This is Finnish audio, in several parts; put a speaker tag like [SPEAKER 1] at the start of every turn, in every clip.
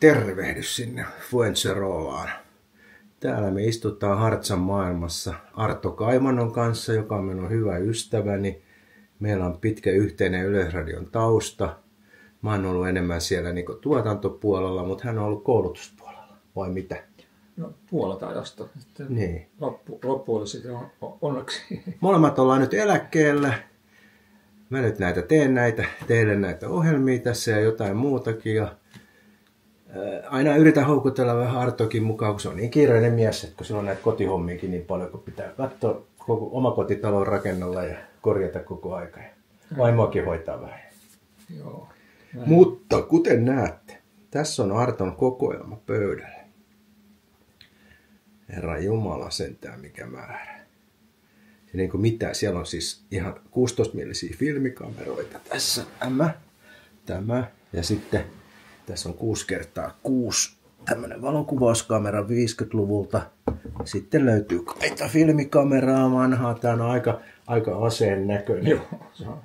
[SPEAKER 1] tervehdys sinne Fuencerolaan. Täällä me istutaan Hartsan maailmassa Arto Kaimanon kanssa, joka on minun hyvä ystäväni. Meillä on pitkä yhteinen Yleisradion tausta. Mä oon ollut enemmän siellä niin tuotantopuolella, mutta hän on ollut koulutuspuolella. Vai mitä?
[SPEAKER 2] No, puolet ajasta. Sitten
[SPEAKER 1] Niin.
[SPEAKER 2] loppu, loppu oli sitten on, onneksi.
[SPEAKER 1] Molemmat ollaan nyt eläkkeellä. Mä nyt näitä teen näitä, teille näitä ohjelmia tässä ja jotain muutakin. Ja aina yritän houkutella vähän Artokin mukaan, kun se on niin kiireinen mies, että kun sillä on näitä kotihommiakin niin paljon, kun pitää katsoa koko omakotitalon rakennella ja korjata koko aika. Ja vaimoakin hoitaa vähän.
[SPEAKER 2] Joo.
[SPEAKER 1] Mutta kuten näette, tässä on Arton kokoelma pöydällä. Herra Jumala sentään mikä määrä. Ja niin kuin mitä, siellä on siis ihan 16 millisiä filmikameroita. Tässä tämä, tämä ja sitten tässä on 6 kertaa 6 tämmöinen valokuvauskamera 50-luvulta. Sitten löytyy kaita filmikameraa vanhaa. Tämä on aika, aika aseen näköinen.
[SPEAKER 2] Joo.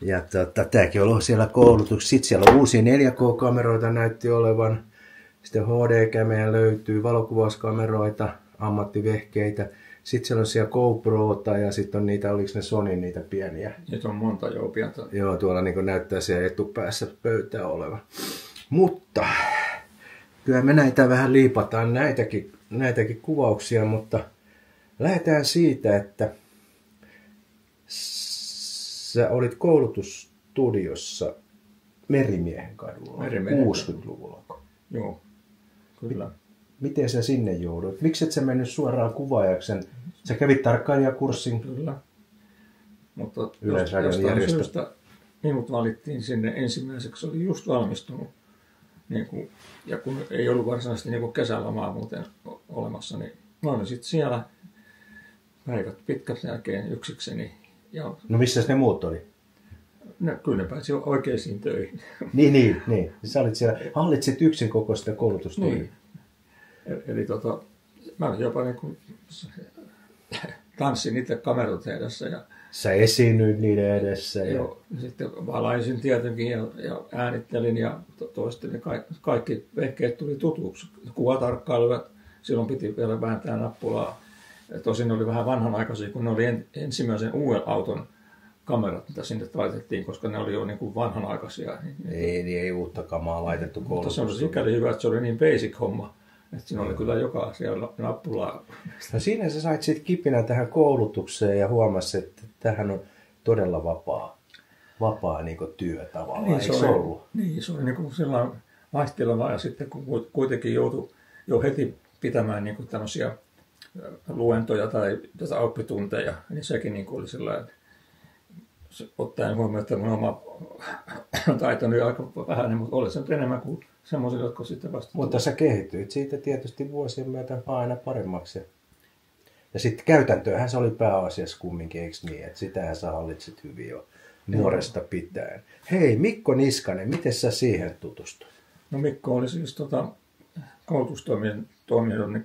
[SPEAKER 1] Ja tota, tämäkin on ollut siellä koulutuksessa. Sitten siellä on uusia 4K-kameroita näytti olevan. Sitten HD-kämejä löytyy, valokuvauskameroita, ammattivehkeitä. Sitten siellä on siellä GoProta ja sitten on niitä, oliko ne Sony niitä pieniä.
[SPEAKER 2] Nyt on monta jo pientä.
[SPEAKER 1] Joo, tuolla niin näyttää siellä etupäässä pöytää oleva. Mutta kyllä me näitä vähän liipataan, näitäkin, näitäkin kuvauksia, mutta lähdetään siitä, että sä olit koulutusstudiossa Merimiehen kadulla
[SPEAKER 2] Merimiehen
[SPEAKER 1] 60-luvulla.
[SPEAKER 2] Joo, kyllä.
[SPEAKER 1] Miten sä sinne joudut? Miksi et sä mennyt suoraan kuvaajaksen? Sä kävit tarkkailijakurssin.
[SPEAKER 2] Kyllä. Mutta jostain syystä minut valittiin sinne ensimmäiseksi, oli just valmistunut. Niin kuin, ja kun ei ollut varsinaisesti niin kuin kesälomaa muuten olemassa, niin mä olin sitten siellä päivät pitkät jälkeen yksikseni. Ja
[SPEAKER 1] No missä ne muut oli?
[SPEAKER 2] ne, kyllä ne pääsi oikeisiin töihin.
[SPEAKER 1] Niin, niin, niin. Sä olit siellä, hallitsit yksin koko sitä koulutustudia.
[SPEAKER 2] Niin. Eli, eli tota, mä jopa niin kuin tanssin itse edessä ja
[SPEAKER 1] Sä esiinnyit niiden edessä. Ja...
[SPEAKER 2] Joo, ja sitten valaisin tietenkin ja, ja äänittelin ja to- toistelin. Kaikki, kaikki vehkeet tuli tutuksi. Kuvatarkkailuja, silloin piti vielä vääntää nappulaa. Ja Tosin oli vähän vanhanaikaisia, kun ne oli en, ensimmäisen uuden auton kamerat, mitä sinne laitettiin, koska ne oli jo niin kuin vanhanaikaisia.
[SPEAKER 1] Ei, niin ei uutta kamaa laitettu
[SPEAKER 2] mutta se oli
[SPEAKER 1] koulutustudiin.
[SPEAKER 2] sikäli hyvä, että se oli niin basic homma. Että siinä oli kyllä joka asia nappulaa.
[SPEAKER 1] No siinä sä sait sitten kipinä tähän koulutukseen ja huomasit, että tähän on todella vapaa, vapaa niin työ tavallaan, niin, se
[SPEAKER 2] oli,
[SPEAKER 1] ollut?
[SPEAKER 2] Niin, se oli niin sellainen vaihteleva ja sitten kun ku- kuitenkin joutui jo heti pitämään niin tämmöisiä luentoja tai tätä oppitunteja, niin sekin niin oli sellainen, se- ottaen huomioon, että mun oma taitoni on aika vähän, mutta oli se enemmän kuin semmoisia, jotka sitten vasta...
[SPEAKER 1] Mutta sä kehityit siitä tietysti vuosien myötä aina paremmaksi. Ja, sitten käytäntöähän se oli pääasiassa kumminkin, eikö niin? Että sitähän sä hallitsit hyvin jo nuoresta pitäen. Hei, Mikko Niskanen, miten sä siihen tutustuit?
[SPEAKER 2] No Mikko oli siis tota, koulutustoimien toiminnon niin,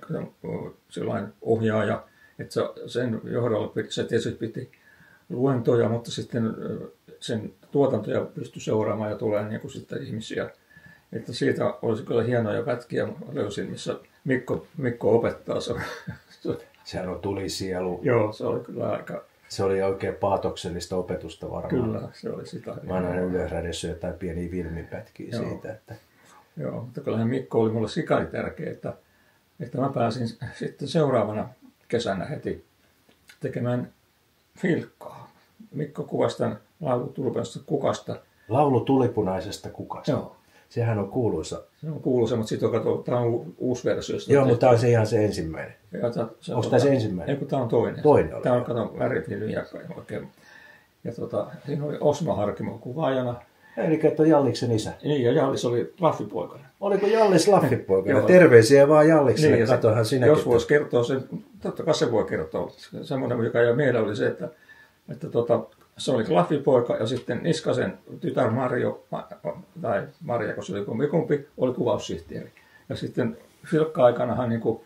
[SPEAKER 2] sellainen ohjaaja, että se, sen johdolla se tietysti piti luentoja, mutta sitten sen tuotantoja pystyi seuraamaan ja tulee niin kuin sitten ihmisiä. Että siitä olisi kyllä hienoja pätkiä löysin, missä Mikko, Mikko opettaa. Se, se,
[SPEAKER 1] Sehän on tulisielu.
[SPEAKER 2] joo, se oli kyllä aika,
[SPEAKER 1] Se oli oikein paatoksellista opetusta varmaan.
[SPEAKER 2] kyllä se oli sitä.
[SPEAKER 1] Mä annan aina Yleisradiossa jotain pieniä filmipätkiä
[SPEAKER 2] Joo.
[SPEAKER 1] siitä, että
[SPEAKER 2] Joo, mutta kyllähän Mikko oli mulle sikari tärkeä, että, että mä pääsin sitten seuraavana kesänä heti tekemään filkkaa. Mikko kuvasi tämän laulutulpeasta kukasta.
[SPEAKER 1] laulu tulipunaisesta kukasta.
[SPEAKER 2] Joo,
[SPEAKER 1] Sehän on kuuluisa.
[SPEAKER 2] se on kuuluisa, mutta sitten on kato, tämä on uusi versio.
[SPEAKER 1] Joo,
[SPEAKER 2] tehty.
[SPEAKER 1] mutta tämä on se ihan se ensimmäinen.
[SPEAKER 2] Ja tää- se,
[SPEAKER 1] Onko tämä se ensimmäinen?
[SPEAKER 2] Ei, kun tämä on toinen.
[SPEAKER 1] Toinen oli.
[SPEAKER 2] Tämä on, kato, värifilmi ja oikein. Ja tota, siinä oli Osmo Harkimo kuvaajana.
[SPEAKER 1] Eli että on Jalliksen isä.
[SPEAKER 2] Niin, ja Jallis oli laffipoikana.
[SPEAKER 1] Oliko Jallis Laffipoika?
[SPEAKER 2] Joo.
[SPEAKER 1] Terveisiä vaan Jallikselle.
[SPEAKER 2] Niin,
[SPEAKER 1] Niin, Katohan sinäkin.
[SPEAKER 2] Jos voisi kertoa sen, totta kai se voi kertoa. Semmoinen, joka jäi mieleen, oli se, että, että tota, se oli Klaffipoika ja sitten Niskasen tytär Marjo, Ma- tai Maria, kun se oli kumpikumpi, oli kuvaussihteeri. Ja sitten filkka-aikanahan niin kuin,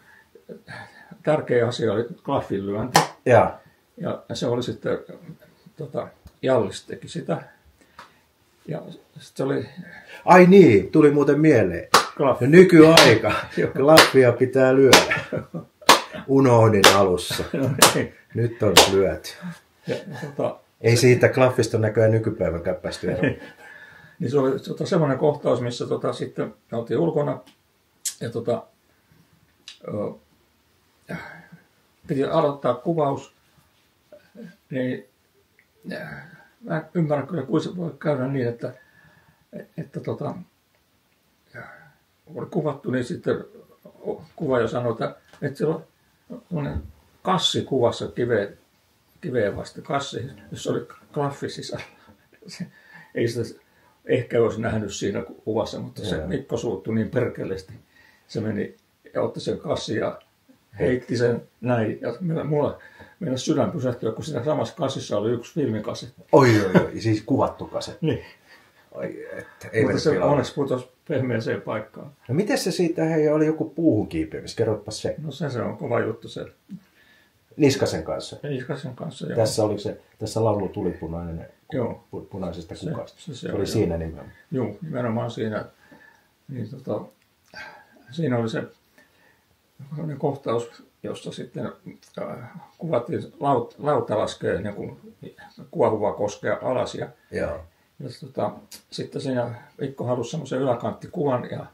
[SPEAKER 2] tärkeä asia oli klaffin lyönti.
[SPEAKER 1] Ja,
[SPEAKER 2] Ja se oli sitten, tota, Jallis teki sitä. Ja sitten se oli,
[SPEAKER 1] ai niin, tuli muuten mieleen.
[SPEAKER 2] klaffi.
[SPEAKER 1] No nykyaika. Klaffia pitää lyödä. Unohdin alussa.
[SPEAKER 2] No niin.
[SPEAKER 1] Nyt on lyöty.
[SPEAKER 2] Ja, tota,
[SPEAKER 1] Ei siitä klaffista näköjään nykypäivän käppästy ero.
[SPEAKER 2] niin. Se oli tota, semmoinen kohtaus, missä tota, sitten me oltiin ulkona ja tota, ö, piti aloittaa kuvaus, niin äh, mä en ymmärrä kyllä, kuinka se voi käydä niin, että, että tota, oli kuvattu, niin sitten kuvaaja sanoi, että, että siellä on kassi kuvassa kiveen, kiveen vasta, kassi, jossa oli klaffi sisällä. Se, ei sitä ehkä olisi nähnyt siinä kuvassa, mutta se. Mikko suuttui niin perkeleesti. Se meni ja otti sen kassin ja heitti sen näin. Ja meillä- mulla meillä sydän pysähtyi, kun siinä samassa kassissa oli yksi filmikassi.
[SPEAKER 1] Oi, oi, oi. Siis kuvattu kase.
[SPEAKER 2] Niin.
[SPEAKER 1] Ai, että, ei
[SPEAKER 2] Mutta se onneksi putosi pehmeäseen paikkaan.
[SPEAKER 1] No miten se siitä, hei, oli joku puuhun kiipeämis, kerropa se.
[SPEAKER 2] No se, se on kova juttu se
[SPEAKER 1] Niskasen kanssa.
[SPEAKER 2] Iskasen kanssa. Joo.
[SPEAKER 1] Tässä oli se, tässä laulu tuli punainen,
[SPEAKER 2] Joo.
[SPEAKER 1] pu- punaisesta
[SPEAKER 2] Se-
[SPEAKER 1] kukasta.
[SPEAKER 2] se- se
[SPEAKER 1] Se,
[SPEAKER 2] oli, joo.
[SPEAKER 1] siinä nimenomaan.
[SPEAKER 2] Joo, nimenomaan siinä. Niin, tota, siinä oli se sellainen kohtaus, jossa sitten äh, kuvattiin laut, lauta laskee niin kuin kuohuva koskea alas. Ja,
[SPEAKER 1] Joo.
[SPEAKER 2] ja tota, sitten siinä Mikko halusi semmoisen yläkanttikuvan ja,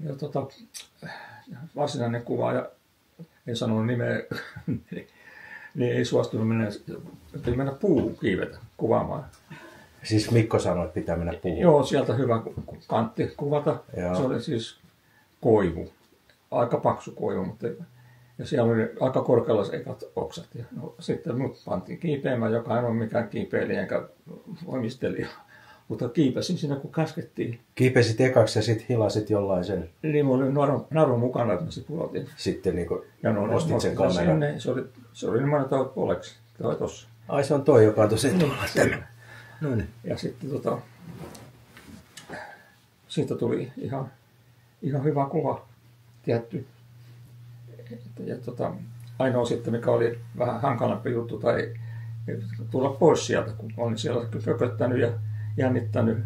[SPEAKER 2] ja tota, varsinainen kuvaaja ei sanonut nimeä, niin, niin ei suostunut mennä, piti mennä puuhun kiivetä kuvaamaan.
[SPEAKER 1] Siis Mikko sanoi, että pitää mennä puuhun.
[SPEAKER 2] Joo, sieltä hyvä kantti kuvata.
[SPEAKER 1] Joo.
[SPEAKER 2] Se oli siis koivu, aika paksu koivu, mutta ja siellä oli aika korkealla se ekat oksat. Ja no, sitten mut pantiin kiipeämään, joka ei ole mikään kiipeilijä enkä voimistelija. Mutta kiipesin siinä, kun käskettiin.
[SPEAKER 1] Kiipesit ekaksi ja sitten hilasit jollain sen.
[SPEAKER 2] Niin mulla oli naru, naru mukana, että se pudotin.
[SPEAKER 1] Sitten niin
[SPEAKER 2] Ja no,
[SPEAKER 1] nostit sen kameran.
[SPEAKER 2] Sinne. Se oli, se oli nimenomaan toi poleksi. Toi tossa.
[SPEAKER 1] Ai se on toi, joka on tosi etualla.
[SPEAKER 2] Siinä.
[SPEAKER 1] No niin.
[SPEAKER 2] Ja sitten tota, siitä tuli ihan, ihan hyvä kuva, tietty. Et- Ja tota, ainoa sitten, mikä oli vähän hankalampi juttu, tai tulla pois sieltä, kun olin siellä kököttänyt ja jännittänyt,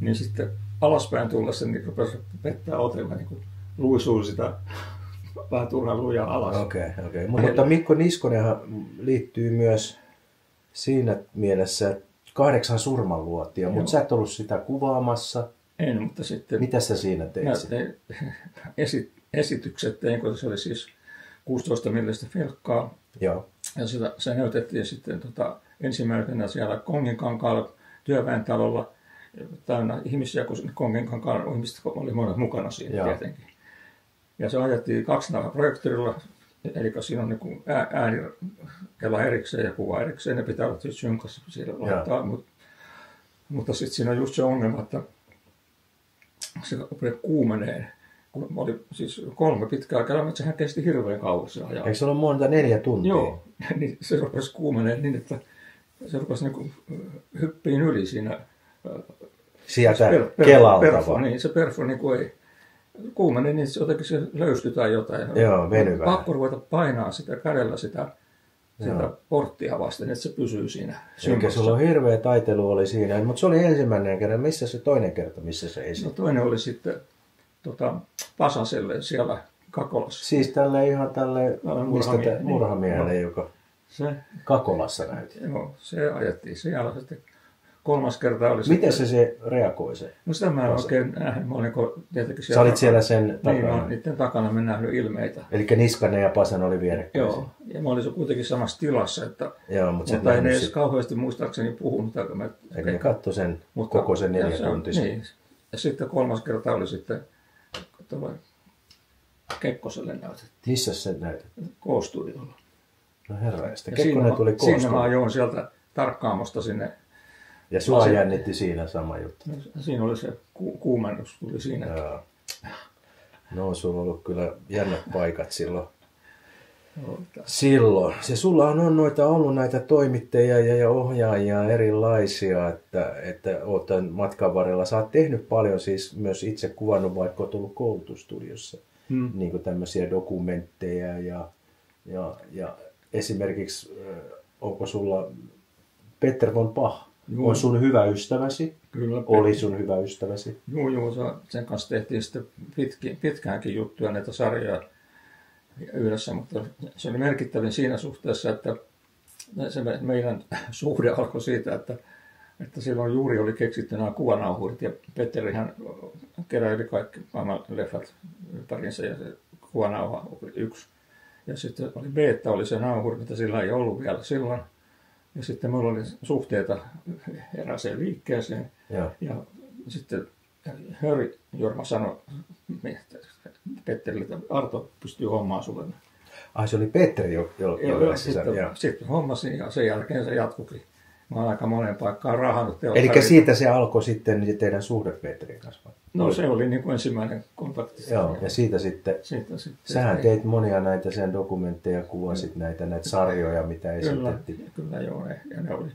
[SPEAKER 2] niin sitten alaspäin tullessa niin rupesi pettää otella, niin kuin luisuu sitä vähän turhan lujaa alas.
[SPEAKER 1] Okei, okay, okei. Okay. Mutta Mikko Niskonenhan liittyy myös siinä mielessä, että kahdeksan surmanluotia,
[SPEAKER 2] Joo.
[SPEAKER 1] mutta sä et ollut sitä kuvaamassa.
[SPEAKER 2] En, mutta sitten
[SPEAKER 1] Mitä sä siinä teit?
[SPEAKER 2] Mä tein esi- esitykset tein, kun se oli siis 16 millistä filkkaa.
[SPEAKER 1] Joo.
[SPEAKER 2] Ja sitä, se näytettiin sitten tota, ensimmäisenä siellä Konginkankaalla työväentalolla täynnä ihmisiä, kun Konginkankaalla ihmiset oli monet mukana siinä
[SPEAKER 1] Joo.
[SPEAKER 2] tietenkin. Ja se ajettiin kaksilla projektorilla, eli siinä on niin ää- ääni kela erikseen ja kuva erikseen, ne pitää olla synkassa siellä laittaa, mutta, mutta sitten siinä on just se ongelma, että se rupeaa kuumeneen. Kun oli siis kolme pitkää kelaa, mutta sehän kesti hirveän kauan se ajaa.
[SPEAKER 1] Eikö se ole monta neljä tuntia?
[SPEAKER 2] Joo, niin se rupesi kuumeneen niin, että se rupesi niin hyppiin yli siinä
[SPEAKER 1] Sieltä
[SPEAKER 2] per- per-
[SPEAKER 1] Kelalta
[SPEAKER 2] perfo,
[SPEAKER 1] vaan.
[SPEAKER 2] niin se perfo niin kuin ei kuumeni, niin se jotenkin se löystyi tai jotain.
[SPEAKER 1] Joo, veny vähän.
[SPEAKER 2] Pakko ruveta painaa sitä kädellä sitä, sitä
[SPEAKER 1] Joo.
[SPEAKER 2] porttia vasten, että se pysyy siinä
[SPEAKER 1] Eikä sulla on hirveä taitelu oli siinä, mutta se oli ensimmäinen kerta. Missä se toinen kerta, missä se
[SPEAKER 2] No
[SPEAKER 1] esiintyi?
[SPEAKER 2] toinen oli sitten tota, Pasaselle siellä Kakolassa.
[SPEAKER 1] Siis tälle ihan tälle mistä tä,
[SPEAKER 2] niin.
[SPEAKER 1] murhamiehelle,
[SPEAKER 2] Joo.
[SPEAKER 1] joka
[SPEAKER 2] Se,
[SPEAKER 1] Kakolassa näytti.
[SPEAKER 2] joo, se ajettiin siellä sitten. Kolmas kerta oli
[SPEAKER 1] Miten se, se reagoi se?
[SPEAKER 2] No sitä mä en
[SPEAKER 1] Pasa?
[SPEAKER 2] oikein nähnyt. Mä olin tietenkin
[SPEAKER 1] Sä olit siellä
[SPEAKER 2] takana.
[SPEAKER 1] sen
[SPEAKER 2] Niin,
[SPEAKER 1] takana.
[SPEAKER 2] mä, niiden takana mä nähnyt ilmeitä.
[SPEAKER 1] Eli Niskanen ja Pasan oli vierekkäin.
[SPEAKER 2] Joo, ja mä olin se kuitenkin samassa tilassa, että
[SPEAKER 1] Joo, mutta,
[SPEAKER 2] mutta en edes
[SPEAKER 1] sit-
[SPEAKER 2] kauheasti muistaakseni puhunut. Eikä mä,
[SPEAKER 1] Eli ne katso sen
[SPEAKER 2] mutta-
[SPEAKER 1] koko sen neljä
[SPEAKER 2] se-
[SPEAKER 1] tuntia.
[SPEAKER 2] Niin. Ja sitten kolmas kerta oli sitten tuolla Kekkoselle näytetty
[SPEAKER 1] Missä se näytet?
[SPEAKER 2] K-studiolla.
[SPEAKER 1] No herra, sitä
[SPEAKER 2] Ja
[SPEAKER 1] Kekkonen
[SPEAKER 2] siinä,
[SPEAKER 1] tuli
[SPEAKER 2] mä- siinä mä
[SPEAKER 1] koostumaan.
[SPEAKER 2] ajoin sieltä tarkkaamosta sinne.
[SPEAKER 1] Ja sua
[SPEAKER 2] Lasin-
[SPEAKER 1] jännitti siinä sama juttu.
[SPEAKER 2] Siinä oli se ku, kuumennus tuli siinä.
[SPEAKER 1] Joo. No, sulla on ollut kyllä jännät paikat silloin. Silloin. Se sulla on noita ollut näitä toimittajia ja, ja ohjaajia erilaisia, että, että oot tämän matkan varrella. Sä oot tehnyt paljon siis myös itse kuvannut, vaikka oot ollut koulutustudiossa.
[SPEAKER 2] Hmm.
[SPEAKER 1] Niin kuin tämmöisiä dokumentteja ja, ja, ja esimerkiksi, onko sulla Peter von Pach
[SPEAKER 2] Joo.
[SPEAKER 1] On sun hyvä ystäväsi?
[SPEAKER 2] Kyllä.
[SPEAKER 1] Oli sun hyvä ystäväsi?
[SPEAKER 2] Joo, joo, se- sen kanssa tehtiin sitten pitki, pitkäänkin juttuja näitä sarjoja yhdessä, mutta se oli merkittävin siinä suhteessa, että se me- meidän suhde alkoi siitä, että, että silloin juuri oli keksitty nämä kuvanauhurit ja Petteri hän keräili kaikki maailman leffat ympäriinsä ja se kuvanauha oli yksi. Ja sitten oli Beta, oli se nauhuri, mitä sillä ei ollut vielä silloin. Ja sitten mulla oli suhteita erääseen liikkeeseen.
[SPEAKER 1] Joo.
[SPEAKER 2] Ja sitten Höri Jorma sanoi Petterille, että Arto pystyy hommaan sulle.
[SPEAKER 1] Ai se oli Petteri, jo- jo-
[SPEAKER 2] Ja
[SPEAKER 1] jolle se
[SPEAKER 2] sitten, sitten hommasin ja sen jälkeen se jatkukin. Mä oon aika moneen paikkaan rahannut
[SPEAKER 1] Eli siitä se alkoi sitten niin teidän suhde Petterin kanssa.
[SPEAKER 2] No se oli niin kuin ensimmäinen kontakti.
[SPEAKER 1] Joo, ja siitä sitten,
[SPEAKER 2] Siitä sitten.
[SPEAKER 1] sähän teit monia näitä sen dokumentteja, kuvasit näitä, näitä sarjoja, mitä
[SPEAKER 2] Kyllä,
[SPEAKER 1] esitettiin.
[SPEAKER 2] kyllä joo, ne, ja ne oli.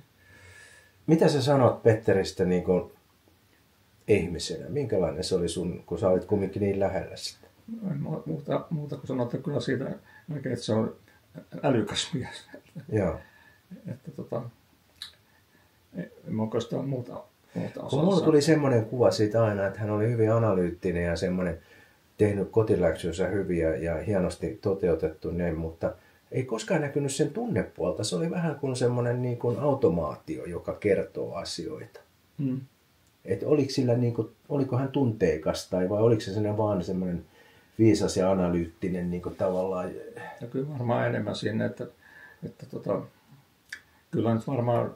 [SPEAKER 1] Mitä sä sanot Petteristä niin kuin ihmisenä? Minkälainen se oli sun, kun sä olit kumminkin niin lähellä sitä?
[SPEAKER 2] En mu- muuta, muuta kuin sanoa, että kyllä siitä että se on älykäs mies.
[SPEAKER 1] Joo.
[SPEAKER 2] että tota, en mä oikeastaan muuta, muuta osaa
[SPEAKER 1] mulla tuli semmoinen kuva siitä aina, että hän oli hyvin analyyttinen ja semmoinen tehnyt kotiläksynsä hyviä ja hienosti toteutettu ne, mutta ei koskaan näkynyt sen tunnepuolta. Se oli vähän kuin semmoinen niin kuin automaatio, joka kertoo asioita.
[SPEAKER 2] Mm.
[SPEAKER 1] Et oliko, sillä niin kuin, oliko hän tunteikas tai vai oliko se vaan semmoinen viisas ja analyyttinen niin kuin tavallaan.
[SPEAKER 2] Ja kyllä varmaan enemmän sinne, että, että tota, kyllä nyt varmaan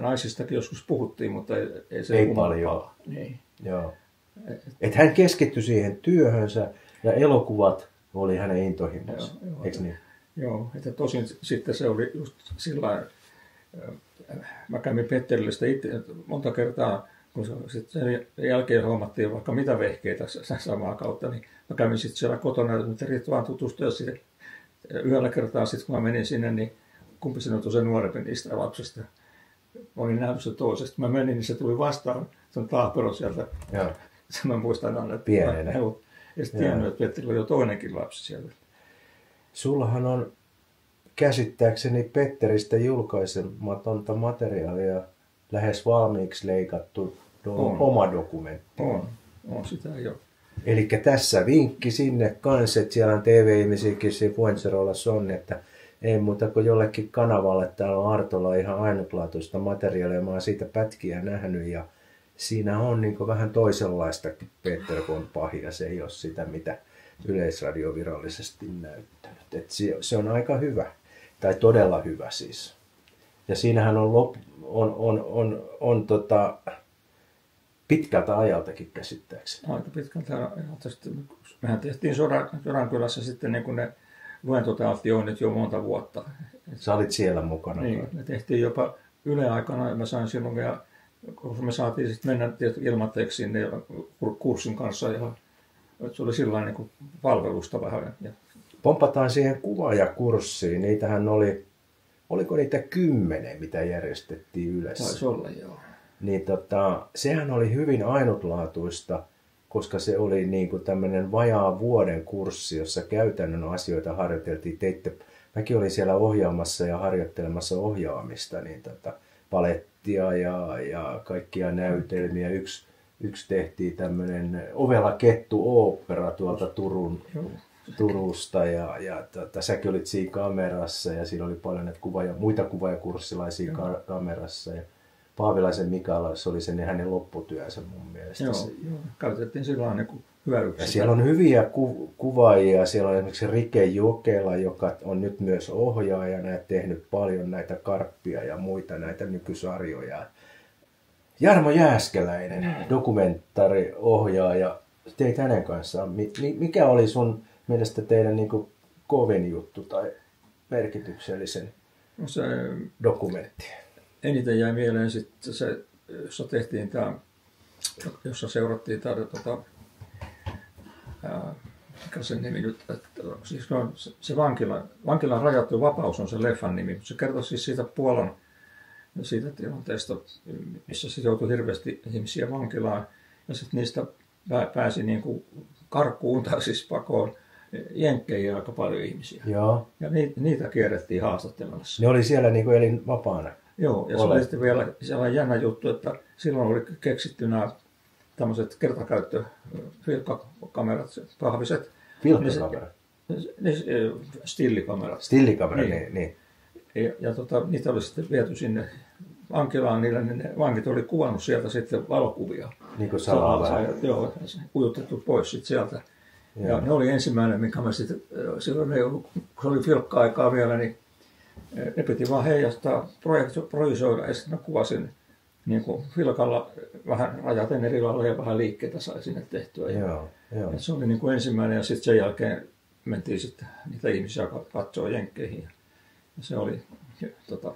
[SPEAKER 2] naisistakin joskus puhuttiin, mutta ei, ei se
[SPEAKER 1] Ei paljon.
[SPEAKER 2] Niin.
[SPEAKER 1] Joo. Et hän keskittyi siihen työhönsä ja elokuvat oli hänen intohimonsa.
[SPEAKER 2] Joo.
[SPEAKER 1] Eikö niin?
[SPEAKER 2] Joo, että tosin sitten se oli just sillä äh, mä kävin Petterille sitä itse monta kertaa, kun se, sitten sen jälkeen hommattiin vaikka mitä vehkeitä samaa kautta, niin mä kävin sitten siellä kotona, että vaan tutustua siihen. Yhdellä kertaa sitten kun mä menin sinne, niin kumpi se nyt on se nuorempi niistä lapsista. Mä olin nähnyt se toisesta. Mä menin, niin se tuli vastaan, se on taapero sieltä.
[SPEAKER 1] Joo.
[SPEAKER 2] Sen mä muistan aina, että
[SPEAKER 1] Pienenä.
[SPEAKER 2] mä- Joo. tiennyt, että Petterillä oli jo toinenkin lapsi siellä.
[SPEAKER 1] Sullahan on käsittääkseni Petteristä julkaisematonta materiaalia lähes valmiiksi leikattu do-
[SPEAKER 2] On.
[SPEAKER 1] oma dokumentti.
[SPEAKER 2] On, on sitä jo.
[SPEAKER 1] Eli tässä vinkki sinne kanssa, että siellä on TV-ihmisiäkin siinä Fuencerolassa on, että ei muuta kuin jollekin kanavalle. Täällä on Artolla ihan ainutlaatuista materiaalia. Mä oon siitä pätkiä nähnyt ja siinä on niin vähän toisenlaista Peter von Pahia. Se ei ole sitä, mitä Yleisradio virallisesti näyttänyt. Et se, on aika hyvä, tai todella hyvä siis. Ja siinähän on, lop, on, on, on, on tota, pitkältä ajaltakin käsittääkseni.
[SPEAKER 2] Aika pitkältä ajalta. Mehän tehtiin Sodan, Sodankylässä sitten niin kuin ne luentoteattioinnit jo monta vuotta.
[SPEAKER 1] Sä olit siellä mukana.
[SPEAKER 2] Niin, me tehtiin jopa Yle aikana ja mä sain silloin vielä, kun me saatiin sitten mennä tietysti ilmatteeksi sinne kur- kurssin kanssa ja se oli sillä niin palvelusta vähän. Ja,
[SPEAKER 1] Pompataan siihen kuvaajakurssiin. Niitähän oli, oliko niitä kymmenen, mitä järjestettiin yleensä.
[SPEAKER 2] taisi olla joo.
[SPEAKER 1] Niin tota, sehän oli hyvin ainutlaatuista, koska se oli niin kuin tämmöinen vajaa vuoden kurssi, jossa käytännön asioita harjoiteltiin. Teitte, mäkin olin siellä ohjaamassa ja harjoittelemassa ohjaamista, niin tota, palettia ja, ja kaikkia näytelmiä. Yksi, yksi tehtiin tämmöinen Ovela Kettu Opera tuolta Turun,
[SPEAKER 2] Joo.
[SPEAKER 1] Turusta ja, ja tota, säkin olit siinä kamerassa ja siinä oli paljon näitä kuvaaja, muita kuvaajakurssilaisia ka- kamerassa. Ja Paavilaisen Mikaela, se oli sen hänen lopputyönsä mun mielestä.
[SPEAKER 2] Joo,
[SPEAKER 1] Se-
[SPEAKER 2] joo. Käytettiin sillä lailla niin kuin hyödyksi.
[SPEAKER 1] Ja siellä on hyviä ku- kuvaajia. Siellä on esimerkiksi Rike Jokela, joka on nyt myös ohjaajana ja tehnyt paljon näitä karppia ja muita näitä nykysarjoja. Jarmo Jääskeläinen, dokumentaariohjaaja. Teit hänen kanssaan. Mi- mi- Mikä oli sun mielestä teidän niin kuin kovin juttu tai merkityksellisen
[SPEAKER 2] No se
[SPEAKER 1] dokumentti?
[SPEAKER 2] Eniten jäi mieleen sitten se, jossa tehtiin tämä, jossa seurattiin tämä, tota, ää, mikä sen nimi nyt, että, siis no, se, se vankila, vankilan rajattu vapaus on se leffan nimi, mutta se kertoo siis siitä Puolan siitä tilanteesta, missä se joutui hirveästi ihmisiä vankilaan ja sitten niistä pää, pääsi niin kuin karkuun tai siis pakoon jenkkeihin aika paljon ihmisiä.
[SPEAKER 1] Joo.
[SPEAKER 2] Ja niitä, niitä kierrettiin haastattelemassa.
[SPEAKER 1] Ne oli siellä niin kuin elin vapaana.
[SPEAKER 2] Joo, ja se oli sitten vielä sellainen jännä juttu, että silloin oli keksitty nämä tämmöiset kertakäyttö-filkkakamerat, pahviset.
[SPEAKER 1] Filkkakamera?
[SPEAKER 2] Niin, stillikamerat.
[SPEAKER 1] Stillikamera, niin. niin.
[SPEAKER 2] Ja, ja tota, niitä oli sitten viety sinne vankilaan, niille, niin ne vankit oli kuvannut sieltä sitten valokuvia.
[SPEAKER 1] Niin kuin salaa.
[SPEAKER 2] Joo, ujutettu pois sitten sieltä. Ja. ja ne oli ensimmäinen, mikä mä sitten, silloin ei ollut, kun se oli filkka-aikaa vielä, niin ne piti vaan heijastaa, projisoida ja sitten mä kuvasin niin kuin filkalla vähän rajaten eri lailla ja vähän liikkeitä sai sinne tehtyä.
[SPEAKER 1] Joo, joo.
[SPEAKER 2] Ja se oli niin kuin ensimmäinen ja sitten sen jälkeen mentiin sitten niitä ihmisiä katsoa jenkkeihin. Ja se oli tota,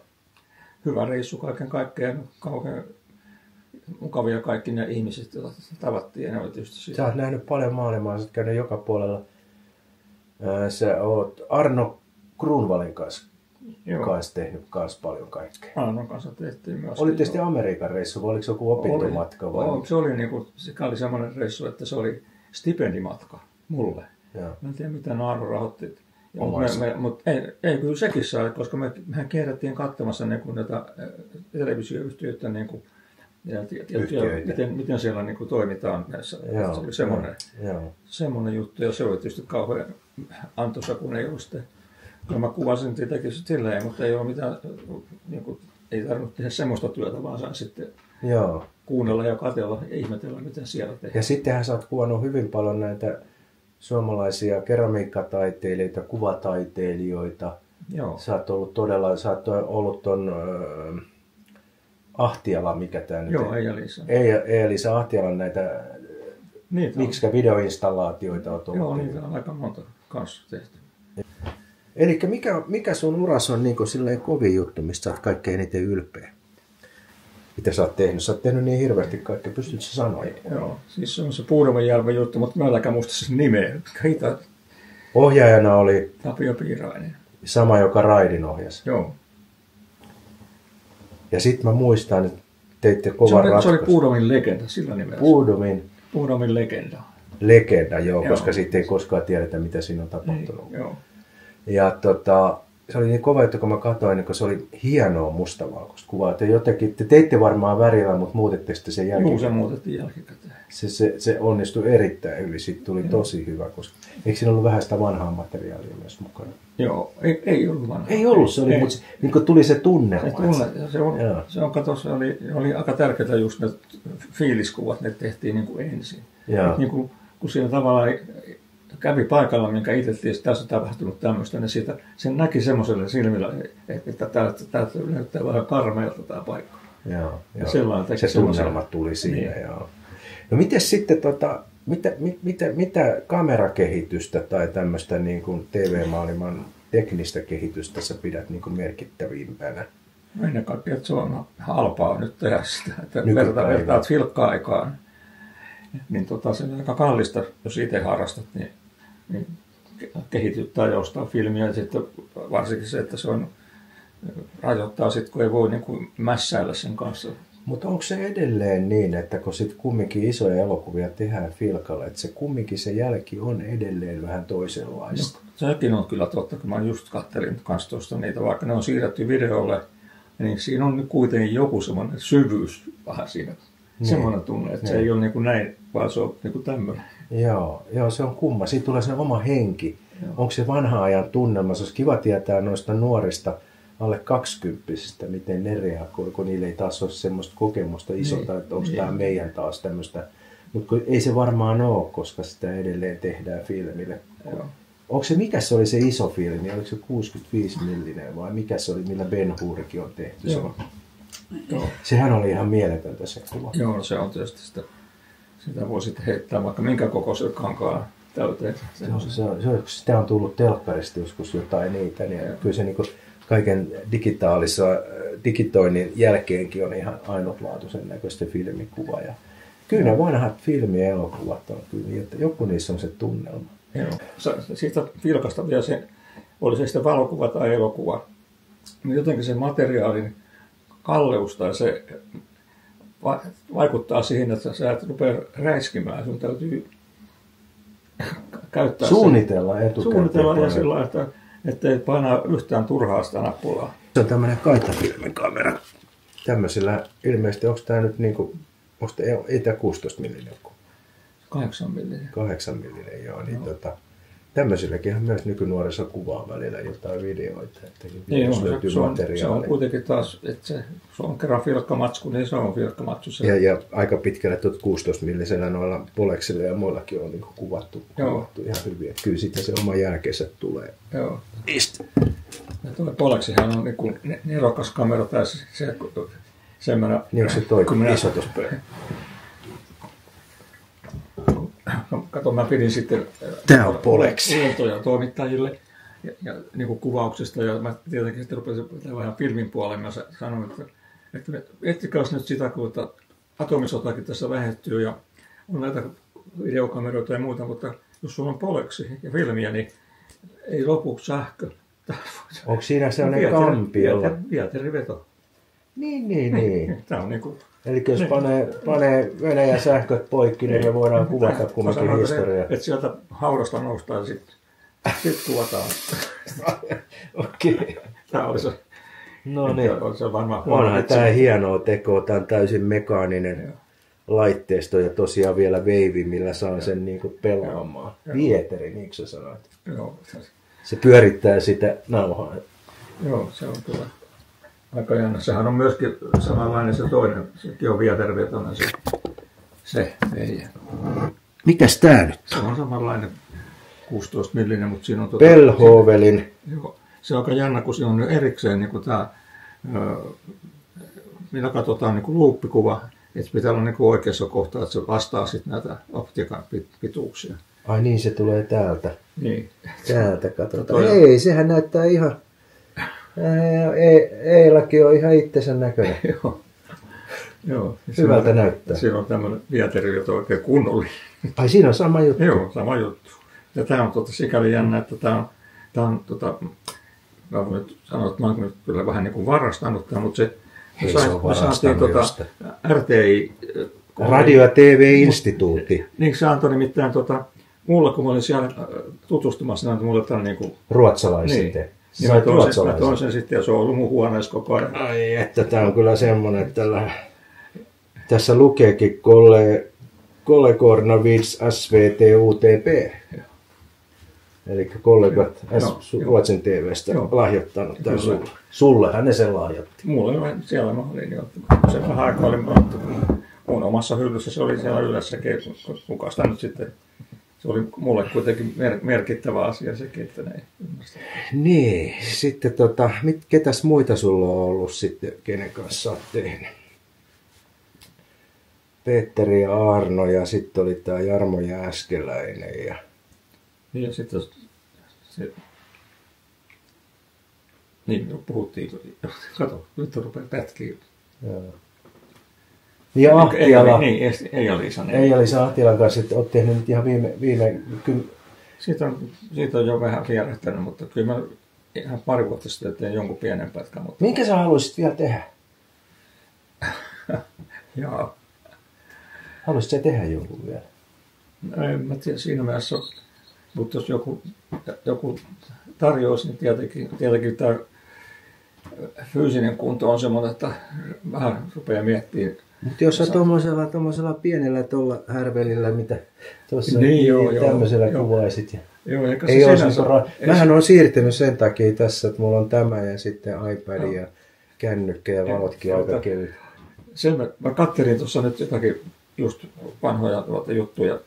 [SPEAKER 2] hyvä reissu kaiken kaikkiaan, kauhean mukavia kaikki ne ihmiset, joita tavattiin. Ja ne oli tietysti
[SPEAKER 1] siitä. Sä oot nähnyt paljon maailmaa, sä oot käynyt joka puolella. Sä oot Arno Kruunvalin kanssa, kanssa tehnyt kanssa paljon kaikkea.
[SPEAKER 2] Arnon kanssa tehtiin myös.
[SPEAKER 1] Oli tietysti Amerikan reissu, vai oliko se joku opintomatka? Vai?
[SPEAKER 2] Oli, se oli, niin kuin, se oli semmoinen reissu, että se oli stipendimatka mulle. Joo. Mä en tiedä, mitä Arno rahoitti mutta me, me, mut ei, ei, kyllä sekin saa, koska me, mehän kierrettiin katsomassa niin kuin näitä televisioyhtiöitä niin kuin, ja, ja, ja miten, miten siellä niin kuin toimitaan näissä. Joo, se oli semmoinen, joo. semmoinen juttu ja se oli tietysti kauhean antoisa, kun ei ollut sitten, kun mä kuvasin tietenkin silleen, mutta ei ole mitään, niin kuin, ei tarvinnut tehdä semmoista työtä, vaan sain sitten Joo. kuunnella ja katsella ja ihmetellä, mitä siellä tehdään.
[SPEAKER 1] Ja sittenhän sä oot kuvannut hyvin paljon näitä suomalaisia keramiikkataiteilijoita, kuvataiteilijoita. Joo. Sä oot ollut todella, sä oot ollut ton äh, Ahtiala, mikä tämä nyt
[SPEAKER 2] Joo, ei Elisa.
[SPEAKER 1] Ei, ei Elisa Ahtialan näitä niitä miksi videoinstallaatioita on
[SPEAKER 2] ollut. Joo, niitä on aika monta kanssa tehty.
[SPEAKER 1] Eli mikä, mikä sun uras on niin silleen kovin juttu, mistä sä oot kaikkein eniten ylpeä? mitä sä oot tehnyt. Sä oot tehnyt niin hirveästi kaikkea. Pystytkö sä sanoa?
[SPEAKER 2] Joo, siis se on se Puudomanjärven juttu, mutta mä en muista sen nimeä.
[SPEAKER 1] Ohjaajana oli...
[SPEAKER 2] Tapio Piirainen.
[SPEAKER 1] Sama, joka Raidin ohjasi.
[SPEAKER 2] Joo.
[SPEAKER 1] Ja sitten mä muistan, että teitte kovan
[SPEAKER 2] se oli, se oli Puudomin legenda sillä nimellä.
[SPEAKER 1] Puudomin...
[SPEAKER 2] Puudomin legenda.
[SPEAKER 1] Legenda, joo, joo. koska sitten ei koskaan tiedetä, mitä siinä on tapahtunut.
[SPEAKER 2] Niin, joo.
[SPEAKER 1] Ja tota, se oli niin kova että kun mä katsoin, niin kun se oli hienoa mustavalkoista kuvaa. Te jotenkin, te teitte varmaan värillä, mutta muutitte sitten sen jälkikäteen.
[SPEAKER 2] Joo, se muutettiin jälkikäteen.
[SPEAKER 1] Se, se, se onnistui erittäin hyvin, siitä tuli Joo. tosi hyvä, koska eikö siinä ollut vähän sitä vanhaa materiaalia myös mukana?
[SPEAKER 2] Joo, ei, ei ollut vanhaa.
[SPEAKER 1] Ei ollut, se oli, ei. mutta niin tuli se tunne.
[SPEAKER 2] Se, tunne, se on, Joo. se on kato, se oli, oli aika tärkeää just ne fiiliskuvat, ne tehtiin niin kuin ensin. Joo. Niin kuin, kun siinä tavallaan kävi paikalla, minkä itse tiesi, tässä on tapahtunut tämmöistä, niin siitä, sen näki semmoiselle silmillä, että tämä näyttää vähän karmeelta tämä paikka.
[SPEAKER 1] Joo, joo. se tunnelma tuli siinä, niin. joo. No miten sitten, tota, mitä, mit, mitä, mitä kamerakehitystä tai tämmöistä niin kuin TV-maailman teknistä kehitystä sä pidät niin kuin merkittävimpänä?
[SPEAKER 2] No ennen kaikkea, että se on halpaa nyt tehdä sitä, että vertaat filkka-aikaan niin tota, se on aika kallista, jos itse harrastat, niin, niin kehityttää ostaa filmiä. Ja sitten varsinkin se, että se on, rajoittaa sitten, kun ei voi niin kuin mässäillä sen kanssa.
[SPEAKER 1] Mutta onko se edelleen niin, että kun sitten kumminkin isoja elokuvia tehdään filkalle, että se kumminkin se jälki on edelleen vähän toisenlaista?
[SPEAKER 2] No, sekin on kyllä totta, kun mä just kattelin kanssa tuosta niitä, vaikka ne on siirretty videolle, niin siinä on kuitenkin joku semmoinen syvyys vähän siinä niin. semmoinen tunne, että niin. se ei ole niin kuin näin, vaan se on niin kuin tämmöinen.
[SPEAKER 1] Joo, joo, se on kumma. Siitä tulee se oma henki. Joo. Onko se vanha ajan tunnelma? Se olisi kiva tietää noista nuorista alle kaksikymppisistä, miten ne reagoi, kun niillä ei taas ole semmoista kokemusta isota, niin. että onko niin. tämä meidän taas tämmöistä. Mutta ei se varmaan ole, koska sitä edelleen tehdään filmille. Joo. Onko se, mikä se oli se iso filmi? Oliko se 65 millinen vai mikä se oli, millä Ben Hurkin on tehty? Joo. Se Joo. Sehän oli ihan mieletöntä se kuva.
[SPEAKER 2] Joo, se on tietysti sitä, sitä voi sitten heittää vaikka minkä kokoisen kankaan täyteen.
[SPEAKER 1] Se, on, se, on, se on, sitä on tullut telkkarista joskus jotain niitä, niin ja. kyllä se niin kuin kaiken digitaalissa, digitoinnin jälkeenkin on ihan ainutlaatuisen näköistä filmikuva. Ja kyllä ne vanhat filmi- ja elokuvat on kyllä niin, että joku niissä on se tunnelma.
[SPEAKER 2] Joo. Siitä vilkasta vielä se, oli se sitten valokuva tai elokuva, niin jotenkin se materiaalin kalleus tai se vaikuttaa siihen, että sä et rupea räiskimään. Sun täytyy käyttää
[SPEAKER 1] Suunnitella etukäteen.
[SPEAKER 2] Suunnitella ja sillä että ei paina yhtään turhaa sitä nappulaa.
[SPEAKER 1] Se on tämmöinen kaitafilmin kamera. Tämmöisillä ilmeisesti, onko tämä nyt niinku, onko ei tämä 16 millinen,
[SPEAKER 2] 8 millinen.
[SPEAKER 1] 8 millinen, joo. Niin tota, tämmöisilläkin myös nykynuorissa kuvaa välillä jotain videoita, että
[SPEAKER 2] Niin
[SPEAKER 1] jos
[SPEAKER 2] on,
[SPEAKER 1] löytyy
[SPEAKER 2] se, on, se on kuitenkin taas, että se, se on kerran filkkamatsku, niin se on filkkamatsu. Se,
[SPEAKER 1] Ja, ja aika pitkälle tuot 16 millisellä noilla Poleksilla ja muillakin on niin kuvattu,
[SPEAKER 2] Joo.
[SPEAKER 1] kuvattu ihan hyvin. Että kyllä siitä se oma jälkeensä tulee.
[SPEAKER 2] Joo.
[SPEAKER 1] Niistä.
[SPEAKER 2] Ja tuo Polexihan on niin kuin ne- nerokas kamera tai se, se.
[SPEAKER 1] Niin onko se toi
[SPEAKER 2] kun minä-
[SPEAKER 1] iso tuossa pöydällä?
[SPEAKER 2] No, Kato, mä pidin sitten
[SPEAKER 1] Tää on Polex.
[SPEAKER 2] luentoja toimittajille ja, ja niin kuin kuvauksesta ja mä tietenkin sitten rupesin vähän filmin puoleen. Mä sa- sanoin, että, että etsikääs nyt sitä, kun että atomisotakin tässä lähettyy ja on näitä videokameroita ja muuta, mutta jos sulla on Polexi ja filmiä, niin ei lopu sähkö.
[SPEAKER 1] Onko siinä sellainen kampi, jolla...
[SPEAKER 2] Vieteriveto.
[SPEAKER 1] Niin, niin, niin.
[SPEAKER 2] Tämä on niin kuin
[SPEAKER 1] Eli jos panee, panee Venäjän sähköt poikki, niin me voidaan kuvata
[SPEAKER 2] se-
[SPEAKER 1] historiaa.
[SPEAKER 2] Että sieltä haudasta noustaan sitten sit kuvataan.
[SPEAKER 1] Okei.
[SPEAKER 2] Tämä oli se,
[SPEAKER 1] No niin.
[SPEAKER 2] oli se varmaan
[SPEAKER 1] Onhan tämä hienoa tekoa. Tämä on täysin mekaaninen
[SPEAKER 2] Joo.
[SPEAKER 1] laitteisto ja tosiaan vielä veivi, millä saa sen niin kuin pelaamaan.
[SPEAKER 2] Joo.
[SPEAKER 1] Vieteri, niin kuin sä sanoit.
[SPEAKER 2] Joo, se,
[SPEAKER 1] Se pyörittää sitä nauhaa.
[SPEAKER 2] joo, se on kyllä aika jännä. Sehän on myöskin samanlainen se toinen, sekin on vietervetoinen se, se veijä.
[SPEAKER 1] Mikäs tää nyt?
[SPEAKER 2] Se on samanlainen 16 millinen, mutta siinä on tuota,
[SPEAKER 1] Belhovelin.
[SPEAKER 2] Joo, se on aika jännä, kun siinä on nyt erikseen niin tämä, millä katsotaan niin kuin luuppikuva, että pitää olla niin kuin oikeassa kohtaa, että se vastaa sitten näitä optiikan pit- pituuksia.
[SPEAKER 1] Ai niin, se tulee täältä.
[SPEAKER 2] Niin.
[SPEAKER 1] Täältä katsotaan.
[SPEAKER 2] Toi on-
[SPEAKER 1] Ei, sehän näyttää ihan... Eilakin on ihan itsensä näköinen.
[SPEAKER 2] Joo. Joo.
[SPEAKER 1] Hyvältä
[SPEAKER 2] siinä-
[SPEAKER 1] näyttää.
[SPEAKER 2] Siinä on tämmöinen vieteri, jota oikein kunnollinen.
[SPEAKER 1] Ai siinä on sama juttu.
[SPEAKER 2] Joo, sama juttu. Ja tämä on tota, sikäli jännä, että tämä on, tämä on tota, mä voin nyt sanoa, että mä oon nyt kyllä vähän niin kuin varastanut tämän, mutta se,
[SPEAKER 1] Ei
[SPEAKER 2] me,
[SPEAKER 1] se
[SPEAKER 2] sai-
[SPEAKER 1] ole
[SPEAKER 2] me saatiin tota,
[SPEAKER 1] jostain.
[SPEAKER 2] RTI,
[SPEAKER 1] Radio- ja TV-instituutti.
[SPEAKER 2] Niin se antoi nimittäin tota, mulle, kun mä olin siellä äh, tutustumassa, ne antoi mulle tämän niin kuin,
[SPEAKER 1] Ruotsalaiset.
[SPEAKER 2] niin,
[SPEAKER 1] Niin.
[SPEAKER 2] mä, toin sen, mä toin sen sitten ja se on ollut mun huoneessa koko ajan.
[SPEAKER 1] Ai että tämä on kyllä semmoinen, että tällä, tässä lukeekin kolle, kollegornavits SVT UTP. Eli kollegat S,
[SPEAKER 2] Joo,
[SPEAKER 1] Su-
[SPEAKER 2] joo.
[SPEAKER 1] Ruotsin TVstä
[SPEAKER 2] Joo.
[SPEAKER 1] lahjoittanut tämän sulle. Sullehan ne sen lahjoitti.
[SPEAKER 2] Mulle oli siellä mä olin jo, se vähän aikaa ottu. Mun omassa hyllyssä se oli siellä yllässäkin, kuka sitä nyt sitten, se oli mulle kuitenkin mer- merkittävä asia sekin, että ne.
[SPEAKER 1] Niin, sitten tota, mit, ketäs muita sulla on ollut sitten, kenen kanssa olet tehnyt? Petteri ja Arno ja sitten oli tämä Jarmo Jääskeläinen ja
[SPEAKER 2] Niin ja sitten se, niin puhuttiin, kato, nyt rupeaa pätkiä.
[SPEAKER 1] Joo. Ja Ahtiala.
[SPEAKER 2] Niin, ei, ei. Niin.
[SPEAKER 1] Ei olisi Ahtialan kanssa, että olet tehnyt nyt ihan viime, viime kyllä,
[SPEAKER 2] Siitä on, siitä on jo vähän vierähtänyt, mutta kyllä mä ihan pari vuotta sitten tein jonkun pienen pätkän. Mutta,
[SPEAKER 1] minkä sä haluaisit vielä tehdä?
[SPEAKER 2] jaa,
[SPEAKER 1] Haluaisit sä tehdä jonkun vielä?
[SPEAKER 2] no en mä tiedä siinä mielessä, mutta jos joku, joku tarjous, niin tietenkin, tietenkin tämä fyysinen kunto on semmoinen, että vähän rupeaa miettimään.
[SPEAKER 1] Mutta jos sä tuommoisella, tuommoisella pienellä tuolla härvelillä, mitä tuossa
[SPEAKER 2] Niin, joo, joo,
[SPEAKER 1] tämmöisellä
[SPEAKER 2] joo.
[SPEAKER 1] kuvaisit. Ja
[SPEAKER 2] Joo, eikä se
[SPEAKER 1] ei olisi
[SPEAKER 2] sinänsä-
[SPEAKER 1] ra-
[SPEAKER 2] ei
[SPEAKER 1] Mähän on siirtynyt sen takia tässä, että mulla on tämä ja sitten iPad ja kännykkä ja valotkin aika kevyt.
[SPEAKER 2] sen mä, mä kattelin tuossa nyt jotakin just vanhoja tuota juttuja.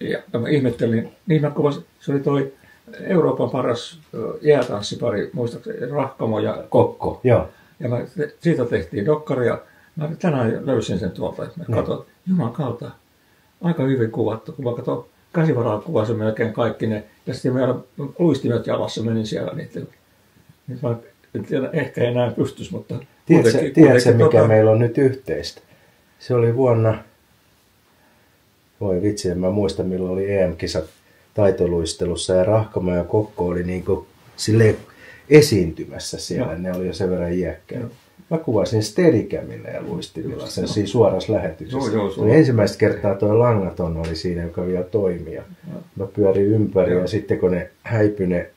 [SPEAKER 2] Ja mä ihmettelin, niin mä kuvasin, se oli toi Euroopan paras jäätanssipari, muistaakseni Rahkamo ja Kokko.
[SPEAKER 1] Joo.
[SPEAKER 2] Ja mä, siitä tehtiin dokkari ja mä tänään löysin sen tuolta, että mä
[SPEAKER 1] Niin.
[SPEAKER 2] katsoin, juman kautta, aika hyvin kuvattu, kun mä katsoin käsivaralla kuvasin melkein kaikki ne, ja sitten meillä luistimet jalassa menin siellä niiden. Niin mä en tiedä, ehkä enää pystyisi, mutta
[SPEAKER 1] Tiedätkö,
[SPEAKER 2] kuitenkin-
[SPEAKER 1] tiedätkö
[SPEAKER 2] kuitenkin
[SPEAKER 1] mikä
[SPEAKER 2] tota-
[SPEAKER 1] meillä on nyt yhteistä? Se oli vuonna, voi vitsi, en mä muista milloin oli EM-kisat taitoluistelussa ja Rahkama ja Kokko oli niinku silleen esiintymässä siellä,
[SPEAKER 2] Joo.
[SPEAKER 1] ne oli jo sen verran iäkkäitä. Mä kuvasin Steadicamilla ja luistimilla sen siinä suorassa lähetyksessä.
[SPEAKER 2] Joo, joo,
[SPEAKER 1] oli ensimmäistä kertaa tuo langaton oli siinä, joka vielä toimii. ja Mä pyörin ympäri
[SPEAKER 2] Joo.
[SPEAKER 1] ja sitten kun ne häipyi ne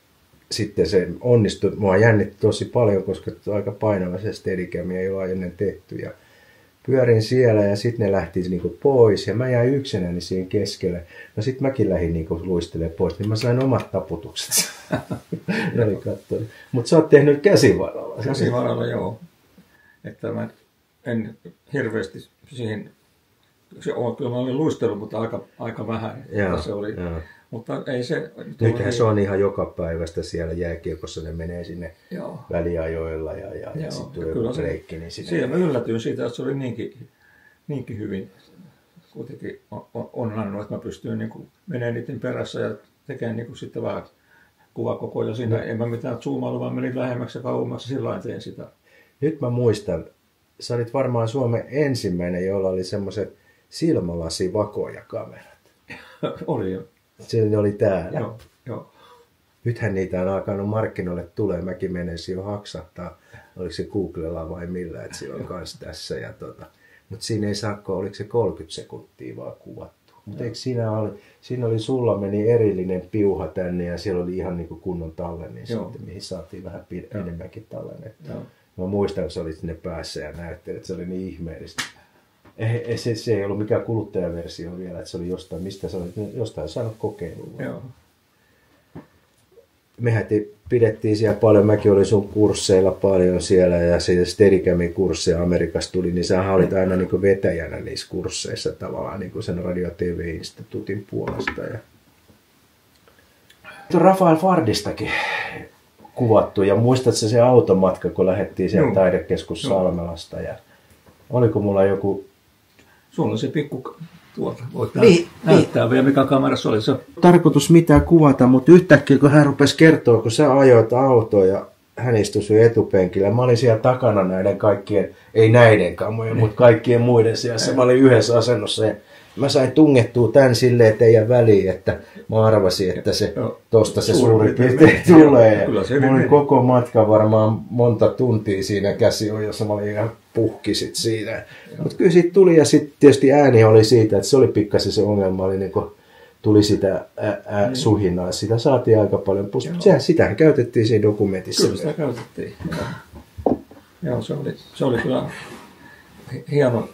[SPEAKER 1] sitten se onnistui. Mua jännitti tosi paljon, koska aika painava se steadicam ei ole ennen tehty. Ja pyörin siellä ja sitten ne lähti niinku pois ja mä jäin yksinäni siihen keskelle. No sitten mäkin lähdin niinku luistelemaan pois, niin mä sain omat taputukset. Mutta sä oot tehnyt käsivaralla.
[SPEAKER 2] Käsivaralla, joo. Että mä en hirveästi siihen, se on, kyllä mä olin luistellut, mutta aika, aika vähän.
[SPEAKER 1] Joo,
[SPEAKER 2] se oli,
[SPEAKER 1] joo.
[SPEAKER 2] mutta ei se...
[SPEAKER 1] Nythän se on ihan joka päivästä siellä jääkiekossa, ne menee sinne
[SPEAKER 2] Joo.
[SPEAKER 1] väliajoilla ja, ja, ja sitten
[SPEAKER 2] ja
[SPEAKER 1] tulee
[SPEAKER 2] kyllä
[SPEAKER 1] joku breikki, niin sinne
[SPEAKER 2] Siinä mä yllätyin siitä, että se oli niinkin, niinkin hyvin kuitenkin on- on- onnannut, että mä pystyin niin kuin menemään niiden perässä ja tekemään niin kuin sitten vähän kuvakokoja siinä. En mä mitään zoomailu, vaan menin lähemmäksi ja kauemmaksi sillä tein sitä.
[SPEAKER 1] Nyt mä muistan, sä olit varmaan Suomen ensimmäinen, jolla oli semmoiset silmälasivakoja-kamerat.
[SPEAKER 2] oli jo.
[SPEAKER 1] Se oli täällä.
[SPEAKER 2] Joo, joo.
[SPEAKER 1] Nythän niitä on alkanut markkinoille tulee. Mäkin menisin jo haksahtaa. Oliko se Googlella vai millä, että sillä on kans tässä. Ja tota. Mutta siinä ei saakko, oliko se 30 sekuntia vaan kuvattu. Mutta eikö siinä oli, siinä oli, sulla meni erillinen piuha tänne ja siellä oli ihan niinku kunnon tallenne sitten, mihin saatiin vähän pi-
[SPEAKER 2] Joo.
[SPEAKER 1] enemmänkin tallennetta.
[SPEAKER 2] Joo.
[SPEAKER 1] Mä muistan, kun sä olit sinne päässä ja näyttelit, että se oli niin ihmeellistä. Ei, ei, se, se ei ollut mikään kuluttajaversio vielä, että se oli jostain, mistä sä olit, jostain saanut kokeilua.
[SPEAKER 2] joo.
[SPEAKER 1] Mehän te, pidettiin siellä paljon, mäkin olin sun kursseilla paljon siellä ja siitä Steadicamin kursseja Amerikasta tuli, niin sä olit aina niin vetäjänä niissä kursseissa tavallaan niin sen Radio TV-instituutin puolesta. Ja... Rafael Fardistakin kuvattu ja muistatko se automatka, kun lähdettiin sieltä
[SPEAKER 2] Joo.
[SPEAKER 1] taidekeskus. Salmelasta ja oliko mulla joku
[SPEAKER 2] Sulla on se pikku tuota. Voit
[SPEAKER 1] Niin,
[SPEAKER 2] niin, näyttää vielä, mikä kamerassa oli se.
[SPEAKER 1] tarkoitus mitään kuvata, mutta yhtäkkiä kun hän rupesi kertoa, kun sä ajoit autoa ja hän istui sun etupenkillä. Mä olin siellä takana näiden kaikkien, ei näiden kamojen, mutta kaikkien muiden sijassa. Mä olin yhdessä asennossa ja mä sain tungettua tämän silleen, jää väliin, että mä arvasin, että se
[SPEAKER 2] Joo.
[SPEAKER 1] tosta se
[SPEAKER 2] Suurin
[SPEAKER 1] suurin
[SPEAKER 2] piirtein
[SPEAKER 1] tulee.
[SPEAKER 2] Kyllä se
[SPEAKER 1] Mä
[SPEAKER 2] hyvin
[SPEAKER 1] olin
[SPEAKER 2] meni.
[SPEAKER 1] koko matka varmaan monta tuntia siinä käsi jossa mä olin ihan puhkisit siinä. Mutta kyllä siitä tuli ja sitten tietysti ääni oli siitä, että se oli pikkasen se ongelma, oli niin tuli sitä ää, ää, suhinaa. Sitä saatiin aika paljon. Plus, sehän, sitähän käytettiin siinä dokumentissa.
[SPEAKER 2] Kyllä sitä käytettiin. Joo, Joo se, oli, se oli kyllä hi- hieno,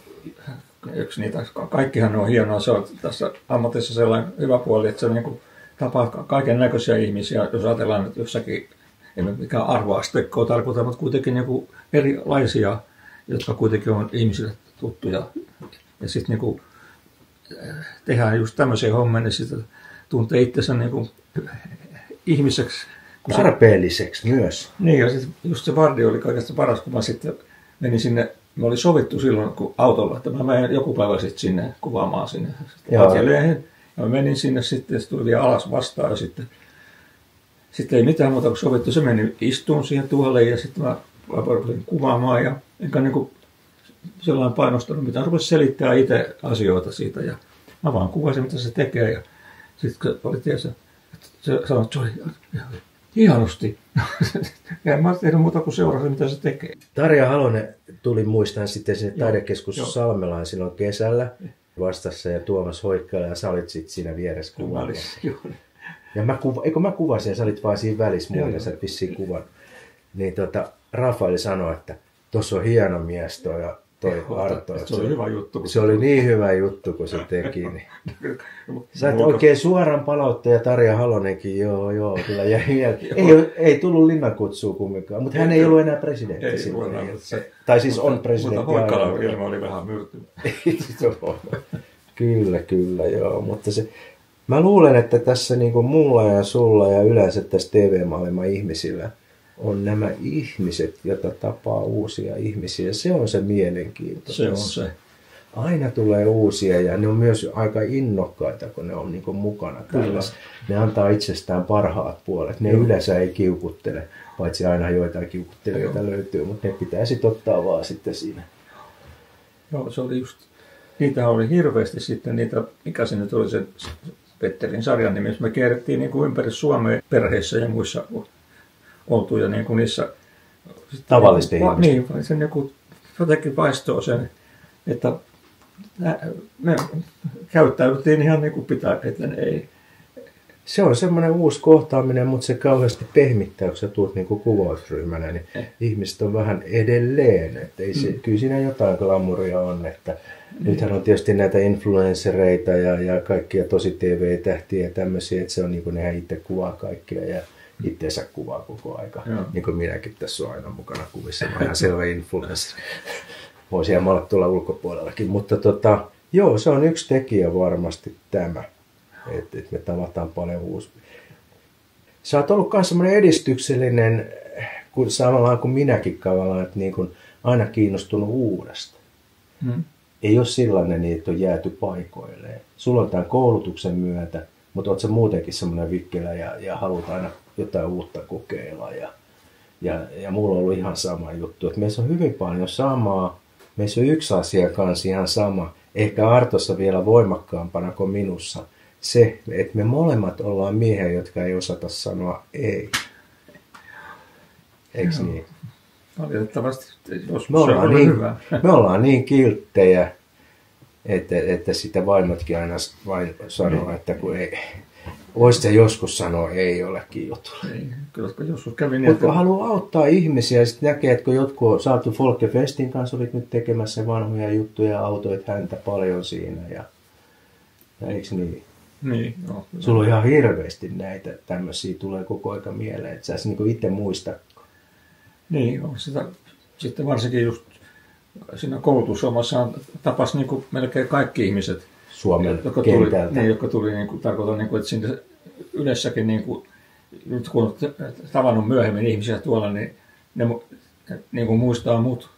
[SPEAKER 2] yksi niitä, kaikkihan on hienoa, se on tässä ammatissa sellainen hyvä puoli, että se niin kuin tapaa kaiken näköisiä ihmisiä, jos ajatellaan, että jossakin, ei nyt mikään arvoasteikkoa tarkoita, mutta kuitenkin niin kuin erilaisia, jotka kuitenkin on ihmisille tuttuja. Ja sitten niin kuin, eh, tehdään just tämmöisiä hommia, niin sitten tuntee itsensä niin kuin ihmiseksi. kun se-
[SPEAKER 1] Tarpeelliseksi myös.
[SPEAKER 2] niin, ja sitten just se Vardi oli kaikesta paras, kun mä sitten menin sinne, me oli sovittu silloin kun autolla, että mä menen joku päivä sitten sinne kuvaamaan sinne ateljeihin. Ja mä menin sinne sitten, se tuli vielä alas vastaan, ja sitten, sitten ei mitään muuta kuin sovittu. Se meni istuun siihen tuolle, ja sitten mä rupesin kuvaamaan, ja enkä niin kuin sellainen painostanut, mitä rupesin selittää itse asioita siitä, ja mä vaan kuvasin, mitä se tekee, ja sitten oli tietysti, että se sanoi, että se oli hienosti. en mä tehnyt muuta kuin seurasin, mitä se tekee.
[SPEAKER 1] Tarja Halonen tuli muistan sitten sinne taidekeskus
[SPEAKER 2] joo.
[SPEAKER 1] Salmelaan silloin kesällä vastassa ja Tuomas Hoikkala ja sä olit sitten siinä vieressä kuvaamassa. Ja mä, kuva, eikö mä kuvasin ja sä olit vaan siinä välissä muuten, sä vissiin kuvan. Niin tota, Rafael sanoi, että tuossa on hieno mies toi, ja toi Arto.
[SPEAKER 2] Se oli hyvä juttu. kun
[SPEAKER 1] Se oli niin hyvä juttu, kun se teki. Niin. Sä et oikein suoran palautteen ja Tarja Halonenkin, joo, joo, kyllä jäi mieleen. Ei, ei tullut linnankutsua kumminkaan, mutta hän ei ollut enää presidentti
[SPEAKER 2] Ei,
[SPEAKER 1] silloin.
[SPEAKER 2] voidaan,
[SPEAKER 1] niin,
[SPEAKER 2] mutta se-
[SPEAKER 1] tai siis on
[SPEAKER 2] Mutta
[SPEAKER 1] presidentti.
[SPEAKER 2] Hoikkalan
[SPEAKER 1] aina.
[SPEAKER 2] ilme oli vähän myrtynyt.
[SPEAKER 1] Ole. kyllä, kyllä, joo. Mutta se, mä luulen, että tässä niin kuin mulla ja sulla ja yleensä tässä TV-maailman ihmisillä on nämä ihmiset, joita tapaa uusia ihmisiä. Se on se mielenkiinto.
[SPEAKER 2] Se on se.
[SPEAKER 1] Aina tulee uusia ja ne on myös aika innokkaita, kun ne on niin mukana tällaisessa. Ne antaa itsestään parhaat puolet. Ne
[SPEAKER 2] Joo.
[SPEAKER 1] yleensä ei kiukuttele, paitsi aina joitain kiukuttelijoita löytyy, mutta ne pitää sitten ottaa vaan sitten siinä.
[SPEAKER 2] Joo, se oli just, niitä oli hirveästi sitten niitä, mikä se nyt oli se Petterin sarjan nimi, me kierrettiin niin kuin ympäri Suomea perheissä ja muissa oltu ja niin kuin niissä
[SPEAKER 1] Tavallisten
[SPEAKER 2] Va-
[SPEAKER 1] ihmisten.
[SPEAKER 2] Niin, vai se joku jotenkin paistoo sen, että me käyttäydyttiin ihan niin kuin pitää, että ei,
[SPEAKER 1] se on semmoinen uusi kohtaaminen, mutta se kauheasti pehmittää, kun sä tuut niin kuvausryhmänä, niin eh. ihmiset on vähän edelleen. Että ei se, mm. Kyllä siinä jotain glamuria on. Että mm. Nythän on tietysti näitä influenssereita ja, ja kaikkia tosi TV-tähtiä ja tämmöisiä, että se on niin kuin nehän itse kuvaa kaikkia ja itseensä kuvaa koko aika. Joo. Niin kuin minäkin tässä on aina mukana kuvissa. Mä ihan selvä influencer. Voisi olla tuolla ulkopuolellakin. Mutta tota, joo, se on yksi tekijä varmasti tämä että et me tavataan paljon uusi. Sä oot ollut myös semmoinen edistyksellinen, kun samalla kuin minäkin tavallaan, että niin kuin aina kiinnostunut uudesta. Hmm. Ei ole sellainen, että on jääty paikoilleen. Sulla on tämän koulutuksen myötä, mutta oot sä muutenkin semmoinen vikkelä ja, ja haluat aina jotain uutta kokeilla. Ja, ja, ja mulla on ollut ihan sama juttu, että meissä on hyvin paljon samaa. Meissä on yksi asia kanssa ihan sama. Ehkä Artossa vielä voimakkaampana kuin minussa – se, että me molemmat ollaan miehiä, jotka ei osata sanoa ei. Eikö no. niin?
[SPEAKER 2] Valitettavasti, jos
[SPEAKER 1] me ollaan, niin, hyvä. me ollaan niin kilttejä, että, että sitä vaimotkin aina vain sanoo, niin. että kun ei, voisi se joskus sanoa ei jollekin jutulle. Ei,
[SPEAKER 2] kyllä joskus kävi niin,
[SPEAKER 1] Mutta että... haluaa auttaa ihmisiä ja sitten näkee, että kun jotkut on saatu Folke Festin kanssa, olit nyt tekemässä vanhoja juttuja ja autoit häntä paljon siinä. Ja, ja eikö niin?
[SPEAKER 2] Niin, no,
[SPEAKER 1] Sulla on ihan hirveästi näitä tämmöisiä tulee koko aika mieleen, että sä niin itse muista.
[SPEAKER 2] Niin, on sitä, sitten varsinkin just siinä koulutusomassa tapas niin melkein kaikki ihmiset.
[SPEAKER 1] Suomen
[SPEAKER 2] jotka kentältä. Tuli, niin, jotka tuli, niin kuin, tarkoitan, niin kuin, että sinne yleissäkin, niin kuin, nyt kun on tavannut myöhemmin ihmisiä tuolla, niin ne niin kuin muistaa mut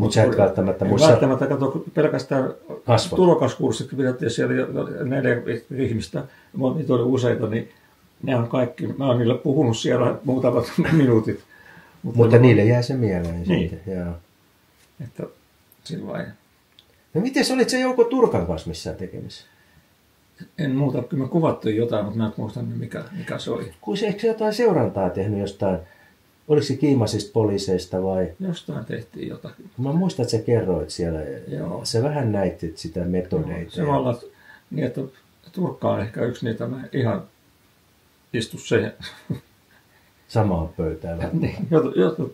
[SPEAKER 1] mutta sä et välttämättä muista.
[SPEAKER 2] Välttämättä katso pelkästään Kasvot. tulokaskurssit, pidettiin siellä neljä ihmistä, niitä oli useita, niin ne on kaikki, mä oon niille puhunut siellä muutamat minuutit.
[SPEAKER 1] Mutta, Mutta niille jää se mieleen
[SPEAKER 2] niin.
[SPEAKER 1] sitten. Joo.
[SPEAKER 2] Että sillä
[SPEAKER 1] No miten sä olit se Jouko Turkan kanssa missään tekemissä?
[SPEAKER 2] En muuta, kyllä me kuvattiin jotain, mutta mä en muista mikä, mikä se oli.
[SPEAKER 1] Kuinka eikö jotain seurantaa tehnyt jostain Oliko se kiimasista poliiseista vai?
[SPEAKER 2] Jostain tehtiin jotakin.
[SPEAKER 1] Mä muistan, että sä kerroit siellä. Joo. Se vähän näytti sitä metodeita. No,
[SPEAKER 2] se olla niin, että Turkka on ehkä yksi niitä, mä ihan istu se
[SPEAKER 1] samaan pöytään.
[SPEAKER 2] niin,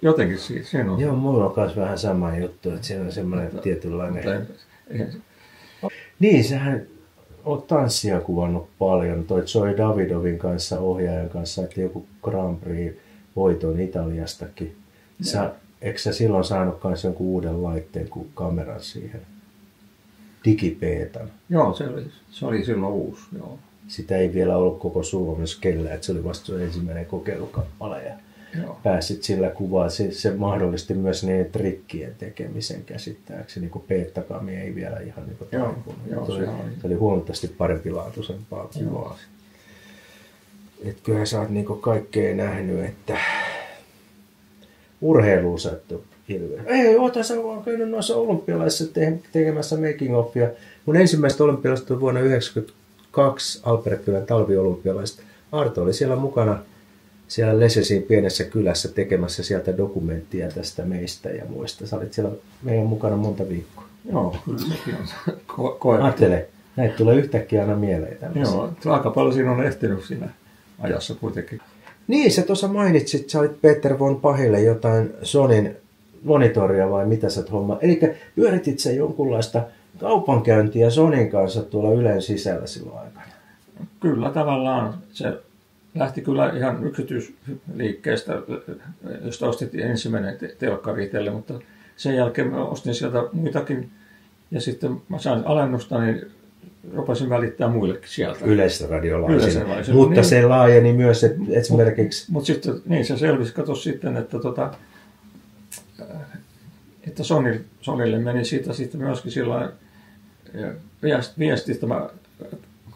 [SPEAKER 2] jotenkin siinä on.
[SPEAKER 1] Joo, mulla on myös vähän sama juttu, että siinä on semmoinen mutta, tietynlainen... Mutta ei, Niin, sähän oot tanssia kuvannut paljon. Toi Joy Davidovin kanssa, ohjaajan kanssa, että joku Grand Prix voiton Italiastakin. Sä, eikö sä silloin saanut myös jonkun uuden laitteen kuin kameran siihen? Digipeetan.
[SPEAKER 2] Joo, se oli, se oli silloin uusi, joo.
[SPEAKER 1] Sitä ei vielä ollut koko Suomessa kellä, että se oli vasta ensimmäinen kokeilukappale ja joo. pääsit sillä kuvaa. Se, se mahdollisti myös niiden trikkien tekemisen käsittääkseni, kun peettakami ei vielä ihan niin kuin
[SPEAKER 2] joo, joo,
[SPEAKER 1] se, oli, se oli huomattavasti parempi laatuisempaa kuvaa. Joo että kyllä sä oot niinku kaikkea nähnyt, että urheiluun sä et ole. Ei, oota sä vaan käynyt noissa olympialaisissa te- tekemässä making offia. Mun ensimmäistä olympialaista on vuonna 1992 Albertkylän talviolympialaiset. Arto oli siellä mukana siellä Lesesin pienessä kylässä tekemässä sieltä dokumenttia tästä meistä ja muista. Sä olit siellä meidän mukana monta viikkoa.
[SPEAKER 2] Joo, ko- koettu.
[SPEAKER 1] Ajattele, näitä tulee yhtäkkiä aina mieleen.
[SPEAKER 2] Tämmöisiä. Joo, aika paljon siinä on ehtinyt siinä ajassa kuitenkin.
[SPEAKER 1] Niin, sä tuossa mainitsit, sä olit Peter von Pahille jotain Sonin monitoria vai mitä sä homma. Eli pyöritit sä jonkunlaista kaupankäyntiä Sonin kanssa tuolla Ylen sisällä silloin aikana?
[SPEAKER 2] Kyllä tavallaan. Se lähti kyllä ihan yksityisliikkeestä, josta ostettiin ensimmäinen telkkari itselle, mutta sen jälkeen mä ostin sieltä muitakin. Ja sitten mä sain alennusta, niin rupesin välittää muillekin sieltä.
[SPEAKER 1] Yleisradiolaisille. Mutta niin, se laajeni myös että esimerkiksi...
[SPEAKER 2] Mutta mut sitten, niin se selvisi, kato sitten, että tota, että Sonille, Sonille meni siitä sitten myöskin sillä viesti, että mä,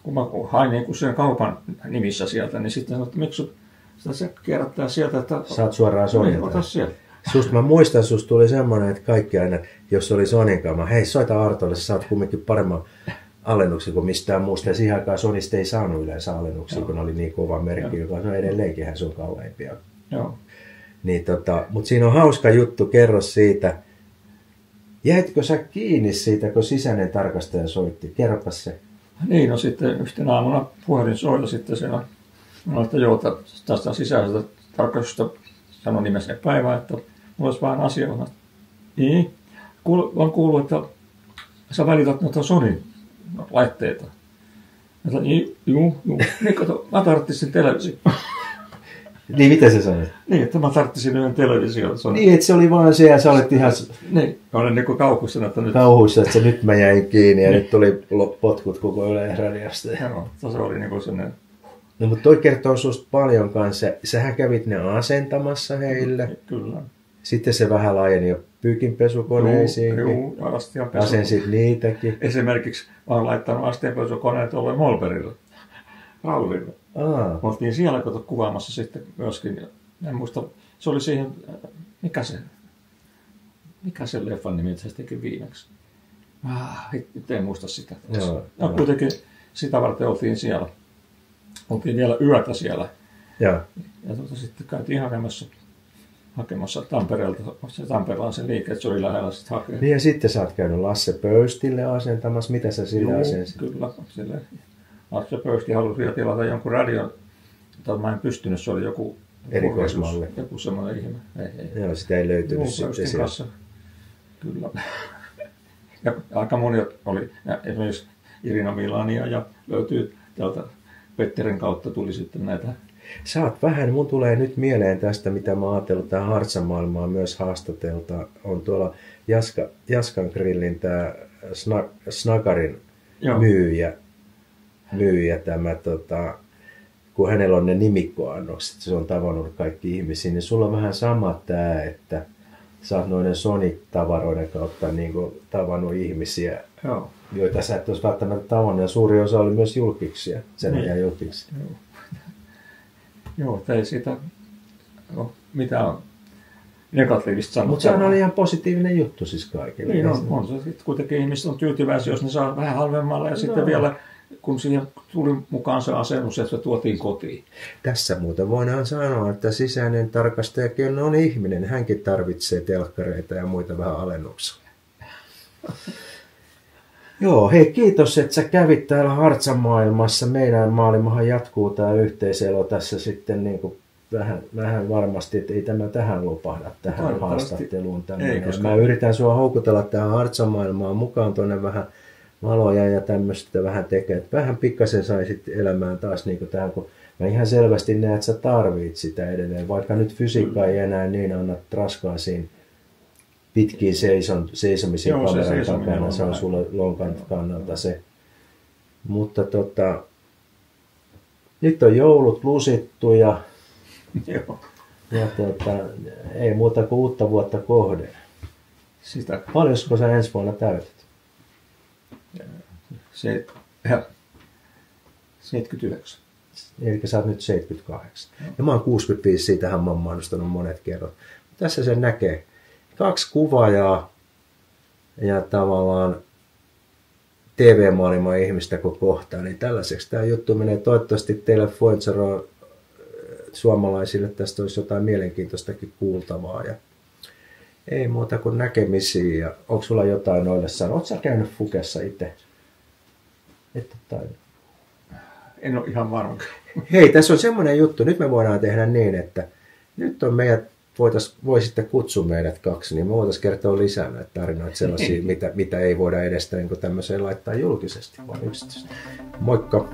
[SPEAKER 2] kun mä hain niin sen kaupan nimissä sieltä, niin sitten sanoin, että miksi sitä se kierrättää sieltä, että...
[SPEAKER 1] Saat suoraan Sonilta.
[SPEAKER 2] Niin, ota sieltä.
[SPEAKER 1] Susta mä muistan, susta tuli semmoinen, että kaikki aina, jos oli Sonin kanssa, hei soita Artolle, sä saat kumminkin paremman alennuksia kuin mistään muusta. Ja siihen aikaan Sonista ei saanut yleensä alennuksia, Joo. kun oli niin kova merkki, Joo. joka on edelleenkin hän sun kalleimpia.
[SPEAKER 2] Joo.
[SPEAKER 1] Niin tota, mutta siinä on hauska juttu, kerro siitä. Jäitkö sä kiinni siitä, kun sisäinen tarkastaja soitti? Kerropa se.
[SPEAKER 2] Niin, no sitten yhtenä aamuna puhelin soi ja sitten siinä No, että joo, tästä sisäisestä tarkastusta sanoi nimessä päivää, että mulla olisi vähän asioita. Niin, Kuul, on kuullut, että sä välität noita Sonin laitteita. Että niin, juu, juu. Niin kato, mä tarvitsin televisio.
[SPEAKER 1] Niin, miten se sanoit?
[SPEAKER 2] niin, että mä tarvitsin yhden television. Se on,
[SPEAKER 1] Niin, että se oli vaan se ja sä olet ihan
[SPEAKER 2] niin. Olen niin kuin kauhuissana, että nyt...
[SPEAKER 1] kauhuissa, että se nyt mä jäin kiinni ja nyt tuli potkut koko Yleisradiosta.
[SPEAKER 2] Joo, se oli niin kuin sellainen...
[SPEAKER 1] No, mutta toi kertoo susta paljon kanssa. Sähän kävit ne asentamassa heille.
[SPEAKER 2] Kyllä.
[SPEAKER 1] Sitten se vähän laajeni jo pyykinpesukoneisiin.
[SPEAKER 2] Ja astianpesu.
[SPEAKER 1] Asensit niitäkin.
[SPEAKER 2] Esimerkiksi mä oon laittanut astianpesukoneet tuolle Molberille, Raulille.
[SPEAKER 1] Aa,
[SPEAKER 2] Mä oltiin siellä kato kuvaamassa sitten myöskin. ja En muista, se oli siihen, mikä se, mikä se leffan nimi itse asiassa teki viimeksi. Ah, nyt en muista sitä.
[SPEAKER 1] Joo,
[SPEAKER 2] no
[SPEAKER 1] joo.
[SPEAKER 2] kuitenkin sitä varten oltiin siellä. Oltiin vielä yötä siellä.
[SPEAKER 1] joo.
[SPEAKER 2] Ja tuota, sitten käytiin hakemassa, hakemassa Tampereelta, se Tampereella on se liike, että se oli lähellä sitten hakea.
[SPEAKER 1] Niin ja sitten sä oot käynyt Lasse Pöystille asentamassa. Mitä sä sille
[SPEAKER 2] Juu,
[SPEAKER 1] asensit?
[SPEAKER 2] Kyllä, sille Lasse Pöysti halusi jo tilata jonkun radion, mutta mä en pystynyt, se oli joku
[SPEAKER 1] Erikoismalli.
[SPEAKER 2] Joku semmoinen ihme. Ei, ei.
[SPEAKER 1] Joo, sitä ei löytynyt
[SPEAKER 2] Juu,
[SPEAKER 1] sitten sieltä.
[SPEAKER 2] kanssa. Kyllä. Ja aika moni oli, ja esimerkiksi Irina Milania ja löytyy täältä Petterin kautta tuli sitten näitä.
[SPEAKER 1] Oot vähän, mun tulee nyt mieleen tästä, mitä mä ajatellut, tämä Hartsamaailmaa myös haastatelta. On tuolla Jaska, Jaskan grillin tämä Sna, Snagarin
[SPEAKER 2] Joo.
[SPEAKER 1] myyjä, myyjä tämä, tota, kun hänellä on ne nimikkoannokset, se on tavannut kaikki ihmisiä, niin sulla on vähän sama tämä, että sä oot noiden Sonic-tavaroiden kautta niin kuin, tavannut ihmisiä,
[SPEAKER 2] Joo.
[SPEAKER 1] joita sä et olisi välttämättä tavannut, ja suuri osa oli myös julkiksia, sen
[SPEAKER 2] Niin.
[SPEAKER 1] ajan julkiksi.
[SPEAKER 2] Joo. Joo, että ei siitä ole mitään negatiivista sanottavaa.
[SPEAKER 1] Mutta sehän oli ihan positiivinen juttu siis kaikille.
[SPEAKER 2] Niin on, on se sitten kuitenkin ihmiset on tyytyväisiä, jos ne saa vähän halvemmalla ja sitten
[SPEAKER 1] No.
[SPEAKER 2] vielä kun siihen tuli mukaan se asennus, että tuotiin kotiin.
[SPEAKER 1] Tässä muuten voidaan sanoa, että sisäinen tarkastajakin on ihminen. Hänkin tarvitsee telkkareita ja muita vähän alennuksella. Joo, hei kiitos, että sä kävit täällä Hartsan maailmassa. Meidän maailmahan jatkuu tämä yhteiselo tässä sitten niin kuin vähän, vähän varmasti, että ei tämä tähän lupahda tähän haastatteluun.
[SPEAKER 2] ei, koska-
[SPEAKER 1] Mä yritän sua houkutella tähän Hartsan maailmaan mukaan tuonne vähän valoja ja tämmöistä vähän tekee. Että Vähän pikkasen saisit elämään taas niin kuin tähän, kun mä ihan selvästi näen, että sä tarvit sitä edelleen. Vaikka nyt fysiikka ei enää niin anna raskaasiin pitkiin seison, seisomisiin
[SPEAKER 2] Joo, se
[SPEAKER 1] kameran
[SPEAKER 2] seisominen
[SPEAKER 1] takana.
[SPEAKER 2] on
[SPEAKER 1] Se on sulle lonkan kannalta se. Mutta tota, nyt on joulut lusittu ja,
[SPEAKER 2] Joo,
[SPEAKER 1] ja tota, ei muuta kuin uutta vuotta kohden.
[SPEAKER 2] sitä
[SPEAKER 1] Paljonko sä ensi vuonna täytät?
[SPEAKER 2] Se, ja, 79.
[SPEAKER 1] Eli sä oot nyt 78. Ja mä oon 65, siitähän mä oon mainostanut monet kerrat. Tässä se näkee. Kaksi kuvaajaa ja tavallaan TV-maailman ihmistä kun kohtaa, niin tällaiseksi tämä juttu menee. Toivottavasti teille Fuenzaro suomalaisille tästä olisi jotain mielenkiintoistakin kuultavaa. Ja ei muuta kuin näkemisiä. Ja onko sulla jotain noille sanoa? Oletko sä käynyt Fukessa itse? Että tainnut.
[SPEAKER 2] En ole ihan varma.
[SPEAKER 1] Hei, tässä on semmoinen juttu. Nyt me voidaan tehdä niin, että nyt on meidät, voitais, voisitte kutsua meidät kaksi, niin me voitaisiin kertoa lisää näitä tarinoita sellaisia, mitä, mitä ei voida edes niin tämmöiseen laittaa julkisesti, vaan yksityisesti. Moikka!